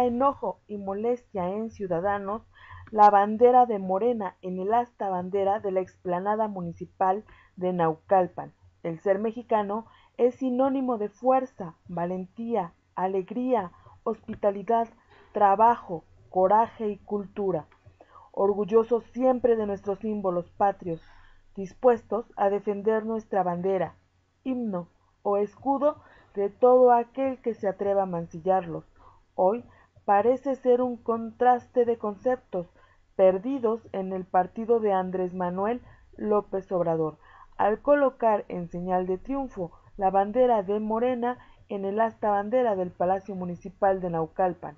enojo y molestia en ciudadanos la bandera de Morena en el asta bandera de la explanada municipal de Naucalpan. El ser mexicano es sinónimo de fuerza, valentía, alegría, hospitalidad, trabajo, coraje y cultura. Orgullosos siempre de nuestros símbolos patrios, dispuestos a defender nuestra bandera, himno o escudo de todo aquel que se atreva a mancillarlos. Hoy parece ser un contraste de conceptos perdidos en el partido de Andrés Manuel López Obrador, al colocar en señal de triunfo la bandera de Morena en el asta bandera del Palacio Municipal de Naucalpan.